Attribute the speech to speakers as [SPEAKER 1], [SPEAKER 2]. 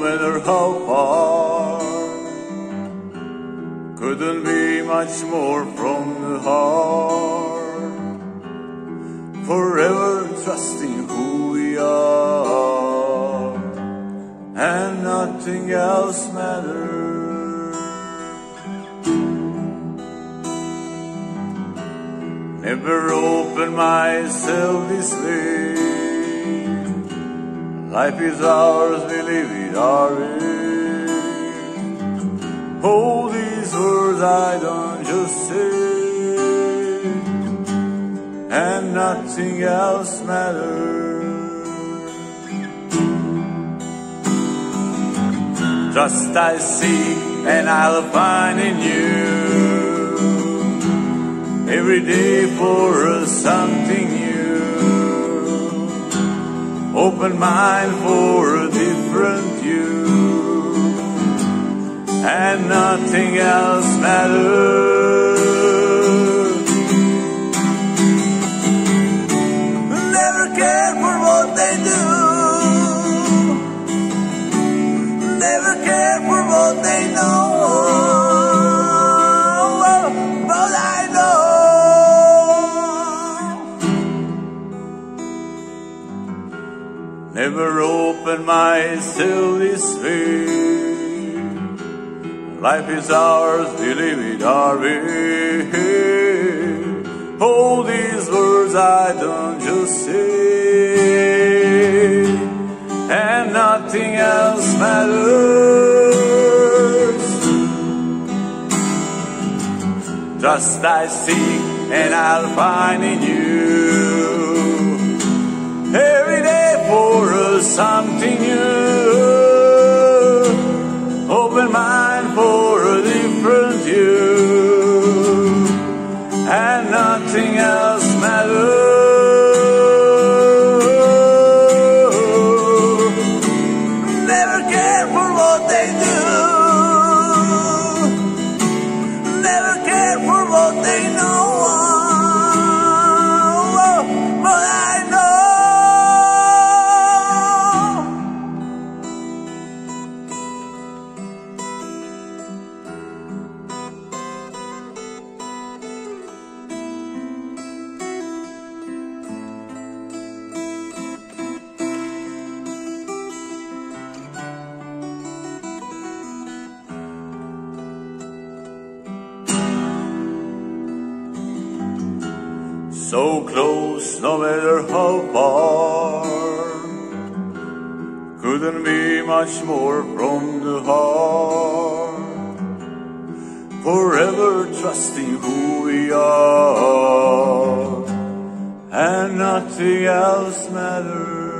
[SPEAKER 1] matter how far. Couldn't be much more from the heart. Forever trusting who we are, and nothing else matters. Never open myself this way. Life is ours, we live it our. All these words I don't just say, and nothing else matters. Trust I seek, and I'll find in you every day for us something new. Open mind for a different view, and nothing else matters. Open my silly way. Life is ours, we live it our way. All these words I don't just say, and nothing else matters. Just I seek, and I'll find in you for something new. Open mind for a different view, and nothing else matters. Never care for what they do. Never care for what they know. So close, no matter how far. Couldn't be much more from the heart. Forever trusting who we are, and nothing else matters.